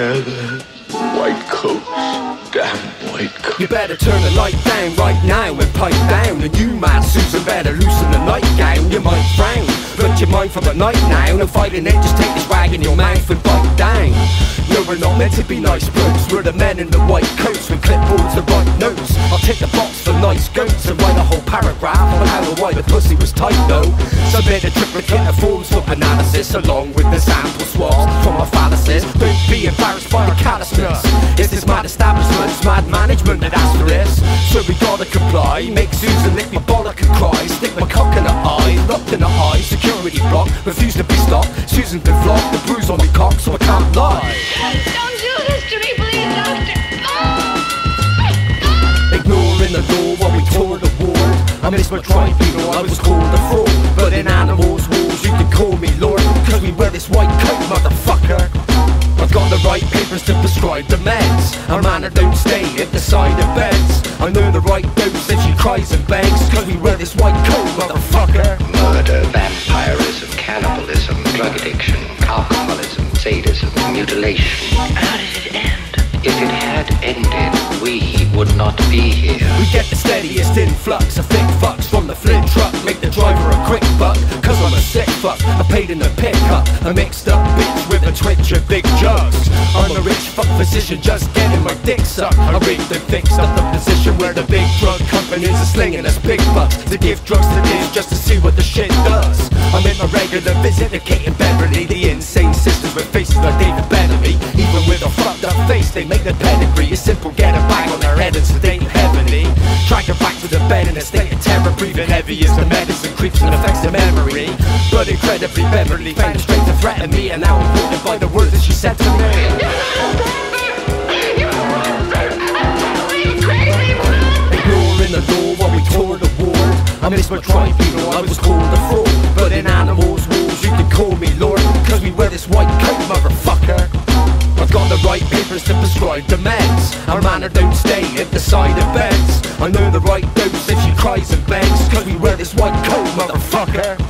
White coats, damn white coats. You better turn the light down right now and pipe down. And you, man, Susan, better loosen the nightgown. You might frown, but your mind from the night now. No fighting it, just take this rag in your mouth and bite down. No, we're not meant to be nice blokes. We're the men in the white coats with clipboards and white notes. I'll take the box for nice goats and write a whole paragraph on how the white the pussy was tight though. Submit a triplicate of forms for analysis along with the sample swabs comply. Make Susan lick my bollock and cry. Stick my cock in her eye, locked in her high Security block, refuse to be stopped. Susan's been flogged, the bruise on my cock, so I can't lie. Don't do this to me, please, doctor. Ah! Ignoring the law while we tore the ward. I miss my tribunal, I was called a fraud. But in Anham All's wars, you can call me Lord. Cause we wear this white papers to prescribe the meds. A man that don't stay at the side of beds. I know the right dose if she cries and begs. Cause we wear this white coat, motherfucker. Murder, vampirism, cannibalism, drug addiction, alcoholism, sadism, mutilation. How did it end? If it had ended, we would not be here. We get the steadiest influx of thick fucks from the flint paid in the pickup, a mixed up bitch with a twitch of big jugs. I'm a rich fuck physician, just getting my dick sucked. I rate the fixed up the position where the big drug companies are slinging us big bucks to give drugs to kids just to see what the shit does. I'm in a regular visit to Kate and Beverly, the insane sisters with faces like David Bellamy. Even with a fucked up face, they make the pedigree. It's simple, get a bag on their head and sedate heavily. Drag her back to the bed in a state of terror, breathing heavy as the medicine creeps and affects the memory. But incredibly, Beverly found the strength to threaten me, and now I'm haunted by the words that she said to me. Ignoring the law while we tore the ward. I miss my tribunal, I was called a fraud. But in Anham All's wars, you can call me Lord. Cause we wear this white coat, motherfucker. I've got the right papers to prescribe the meds. Our manner don't stay at the side of beds. I know the right dose if she cries and begs. Cause we wear this white coat, motherfucker.